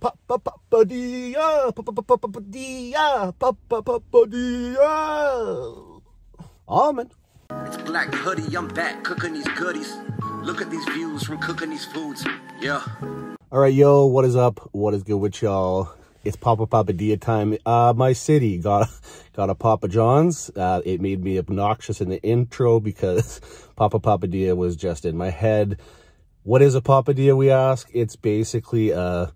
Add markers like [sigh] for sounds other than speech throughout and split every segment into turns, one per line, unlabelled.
Papa Papadilla, Papa Papadilla, Papa Papadilla. Almond.
It's Black Hoody, I'm back cooking these goodies. Look at these views from cooking these foods. Yeah.
All right, yo, what is up? What is good with y'all? It's Papa Papadilla time. Uh, my city got [laughs] got a Papa John's. Uh, it made me obnoxious in the intro because [laughs] Papa Papadilla was just in my head. What is a papadilla, we ask? It's basically a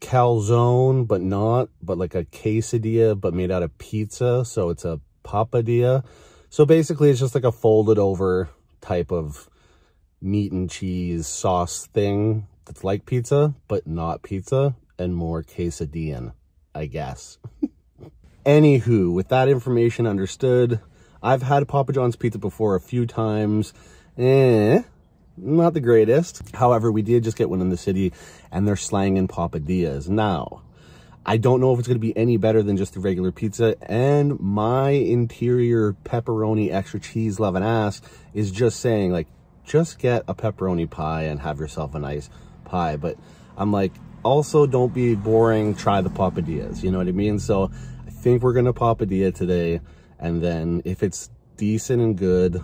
calzone, but not, but like a quesadilla, but made out of pizza. So it's a papadilla. So basically it's just like a folded over type of meat and cheese sauce thing that's like pizza, but not pizza and more quesadillan, I guess. [laughs] Anywho, with that information understood, I've had Papa John's pizza before a few times. Eh, not the greatest. However, we did just get one in the city and they're slanging papadillas. Now, I don't know if it's going to be any better than just the regular pizza. And my interior pepperoni extra cheese loving ass is just saying like, just get a pepperoni pie and have yourself a nice pie. But I'm like, also don't be boring. Try the papadillas. You know what I mean? So I think we're going to papadilla today. And then if it's decent and good,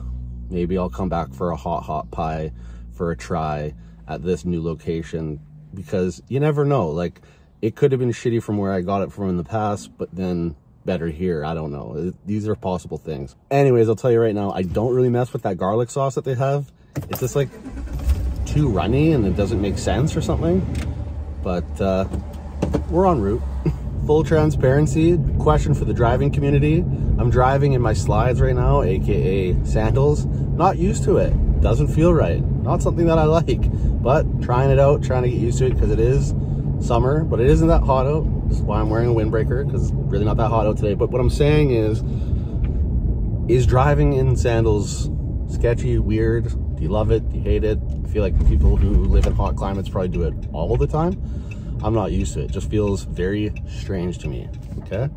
maybe I'll come back for a hot, hot pie for a try at this new location because you never know. Like, it could have been shitty from where I got it from in the past, but then better here. I don't know. These are possible things. Anyways, I'll tell you right now, I don't really mess with that garlic sauce that they have. It's just like too runny and it doesn't make sense or something. But uh, we're en route. [laughs] Full transparency, question for the driving community. I'm driving in my slides right now, AKA sandals. Not used to it. Doesn't feel right. Not something that I like, but trying it out, trying to get used to it because it is summer, but it isn't that hot out. That's why I'm wearing a windbreaker because it's really not that hot out today. But what I'm saying is, is driving in sandals sketchy, weird? Do you love it? Do you hate it? I feel like people who live in hot climates probably do it all the time. I'm not used to it. it just feels very strange to me, okay?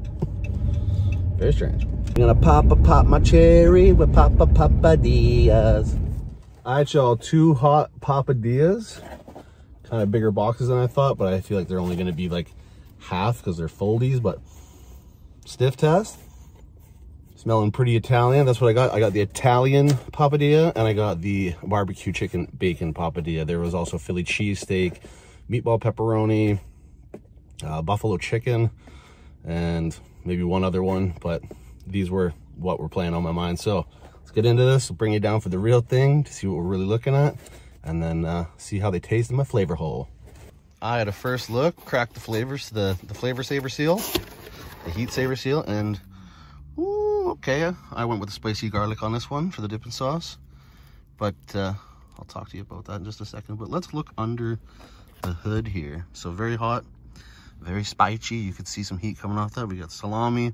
Very strange. I'm gonna pop a pop my cherry with Papa Papadillas. I had y'all two hot papadillas. Kind of bigger boxes than I thought, but I feel like they're only to be like half because they're foldies, but stiff test. Smelling pretty Italian. That's what I got. I got the Italian papadilla and I got the barbecue chicken bacon papadilla. There was also Philly cheesesteak, meatball pepperoni, uh, buffalo chicken, and maybe one other one, but these were what were playing on my mind. So let's get into this. We'll bring you down for the real thing to see what we're really looking at and then uh, see how they taste in my flavor hole. I had a first look, cracked the flavors, the, the flavor saver seal, the heat saver seal, and ooh, okay, I went with the spicy garlic on this one for the dipping sauce. But uh, I'll talk to you about that in just a second. But let's look under the hood here. So very hot, very spicy. You can see some heat coming off that. We got salami,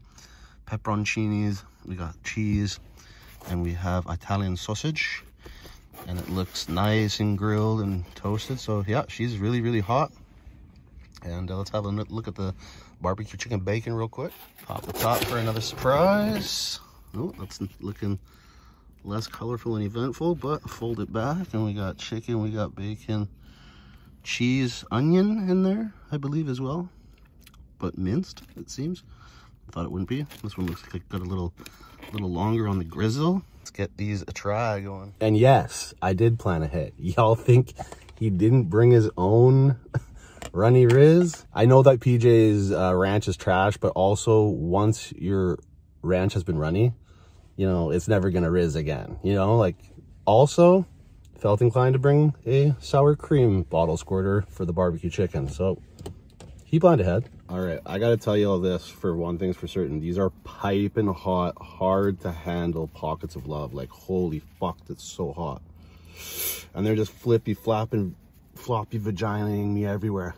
pepperoncinis, we got cheese, and we have Italian sausage. And it looks nice and grilled and toasted. So yeah, she's really, really hot. And uh, let's have a look at the barbecue chicken bacon real quick. Pop the top for another surprise. Oh, that's looking less colorful and eventful, but fold it back. And we got chicken, we got bacon, cheese, onion in there, I believe as well. But minced, it seems. Thought it wouldn't be. This one looks like got a little, little longer on the grizzle. Let's get these a try going. And yes, I did plan ahead. [laughs] Y'all think he didn't bring his own [laughs] runny Riz? I know that PJ's uh, ranch is trash, but also once your ranch has been runny, you know, it's never gonna Riz again. You know, like also felt inclined to bring a sour cream bottle squirter for the barbecue chicken. So he planned ahead. All right, I gotta tell you all this for one thing's for certain. These are piping hot, hard to handle pockets of love. Like, holy fuck, that's so hot. And they're just flippy, flapping, floppy vaginaing me everywhere.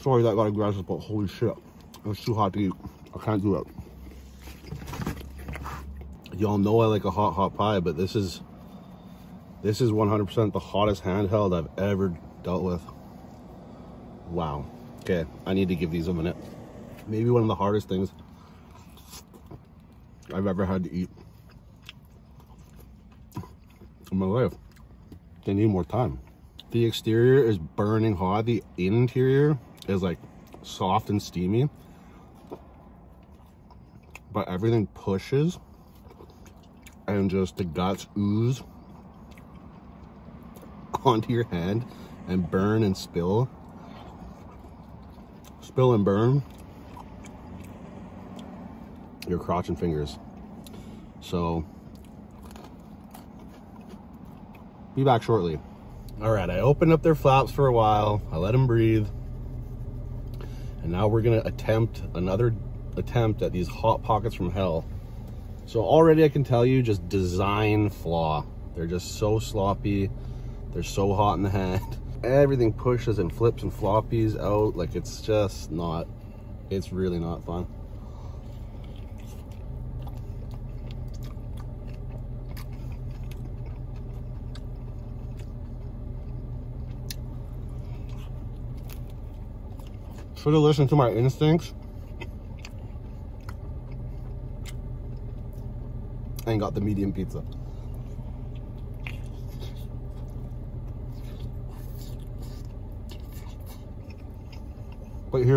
Sorry that got aggressive, but holy shit. It's too hot to eat. I can't do it. Y'all know I like a hot, hot pie, but this is this is 100% the hottest handheld I've ever dealt with. Wow. Okay, I need to give these a minute. Maybe one of the hardest things I've ever had to eat in my life. They need more time. The exterior is burning hot. The interior is like soft and steamy. But everything pushes and just the guts ooze [laughs] onto your hand and burn and spill. Spill and burn your crotch and fingers. So, be back shortly. All right, I opened up their flaps for a while. I let them breathe. And now we're gonna attempt another attempt at these hot pockets from hell. So already I can tell you just design flaw. They're just so sloppy. They're so hot in the [laughs] hand. Everything pushes and flips and floppies out. Like it's just not, it's really not fun. Should have listened to my instincts. And got the medium pizza.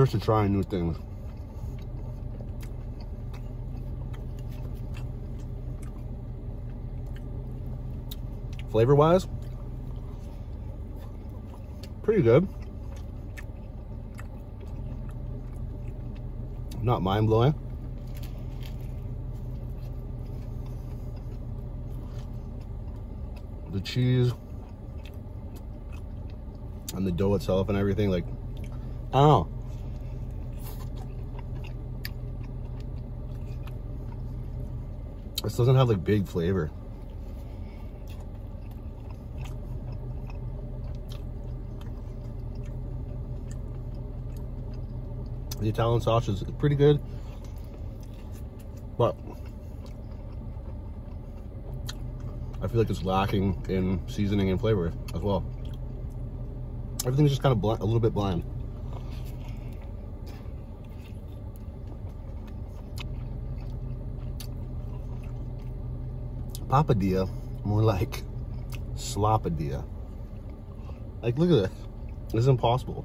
To trying new things. Flavor wise, pretty good. Not mind blowing. The cheese and the dough itself and everything, like, I don't know. This doesn't have like big flavor. The Italian sausage is pretty good, but I feel like it's lacking in seasoning and flavor as well. Everything's just kind of a little bit bland. Papadia, more like slopadia. Like, look at this. This is impossible.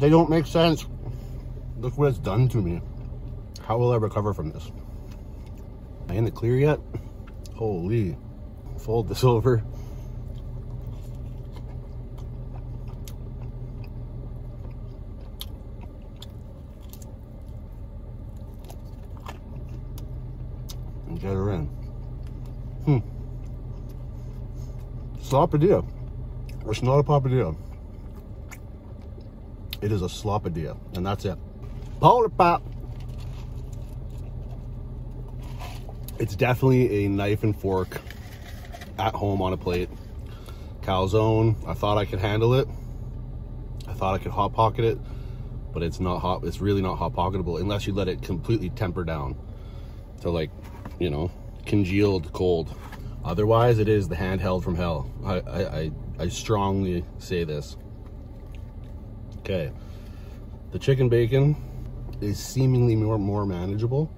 They don't make sense. Look what it's done to me. How will I recover from this? Am I in the clear yet? Holy. Fold this [laughs] over. And get her in. Hmm. Slopadia. It's not a papadilla. It is a slopadia, and that's it. Polar pop. It's definitely a knife and fork at home on a plate. Calzone, I thought I could handle it. I thought I could hot pocket it, but it's not hot. It's really not hot pocketable unless you let it completely temper down to like, you know, congealed cold. Otherwise, it is the handheld from hell. I, I, I, strongly say this. Okay. The chicken bacon is seemingly more, more manageable.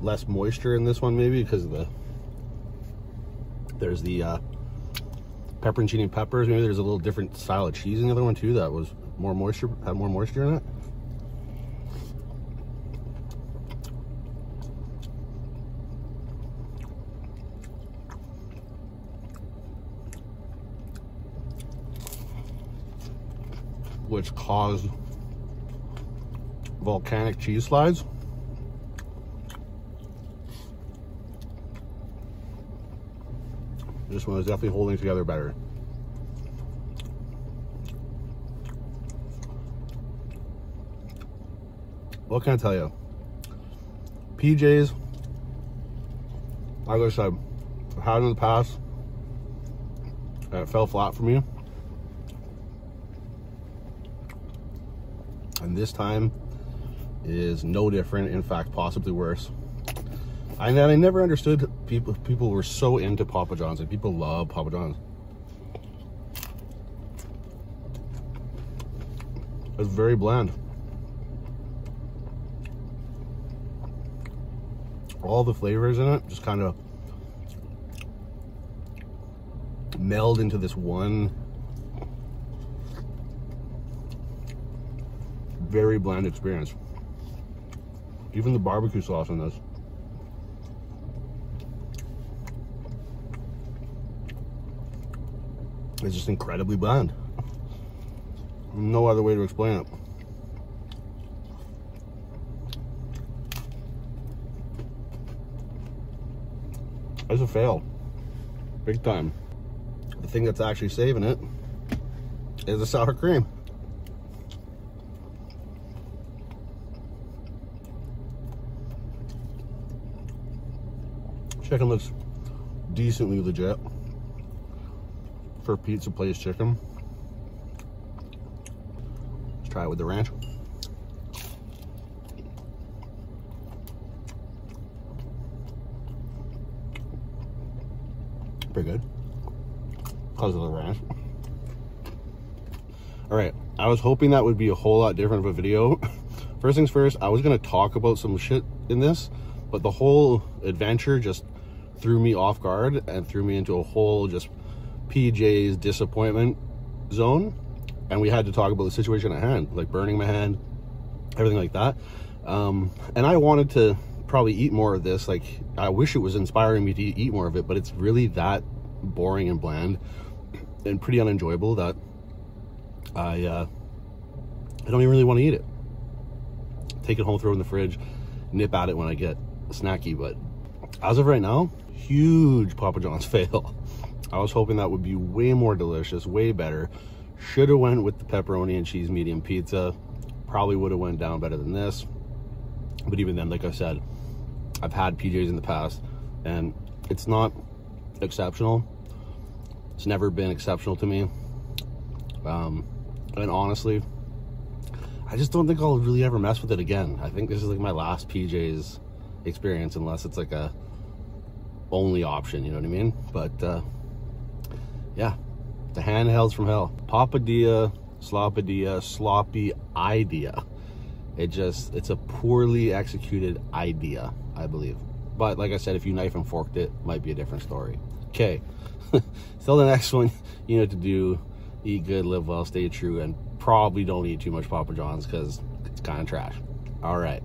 Less moisture in this one maybe because of the there's the uh, pepperoncini peppers. Maybe there's a little different style of cheese in the other one too that was more moisture, had more moisture in it. Which caused volcanic cheese slides. This one is definitely holding together better. What can I tell you? PJs, like I said, I've had in the past, and it fell flat for me. And this time is no different in fact possibly worse. And i never understood people people were so into papa john's and people love papa john's. It's very bland. All the flavors in it just kind of meld into this one very bland experience. Even the barbecue sauce on this. is just incredibly bland. No other way to explain it. It's a fail. Big time. The thing that's actually saving it is the sour cream. Chicken looks decently legit for pizza place chicken. Let's try it with the ranch. Pretty good. Because of the ranch. All right, I was hoping that would be a whole lot different of a video. [laughs] First things first, I was gonna talk about some shit in this, but the whole adventure just threw me off guard and threw me into a whole just PJ's disappointment zone. And we had to talk about the situation at hand, like burning my hand, everything like that. Um, and I wanted to probably eat more of this. Like, I wish it was inspiring me to eat more of it, but it's really that boring and bland and pretty unenjoyable that I, uh, I don't even really want to eat it. Take it home, throw it in the fridge, nip at it when I get snacky. But as of right now, huge Papa John's [laughs] fail. I was hoping that would be way more delicious, way better. Should have went with the pepperoni and cheese medium pizza. Probably would have went down better than this. But even then, like I said, I've had PJs in the past and it's not exceptional. It's never been exceptional to me. Um, and honestly, I just don't think I'll really ever mess with it again. I think this is like my last PJs experience unless it's like a only option, you know what I mean? But uh, yeah, the handhelds from hell. Papadia, Slopadia, sloppy idea. It just, it's a poorly executed idea, I believe. But like I said, if you knife and forked it, might be a different story. Okay, [laughs] till the next one, you know to do, eat good, live well, stay true, and probably don't eat too much Papa John's because it's kind of trash. All right.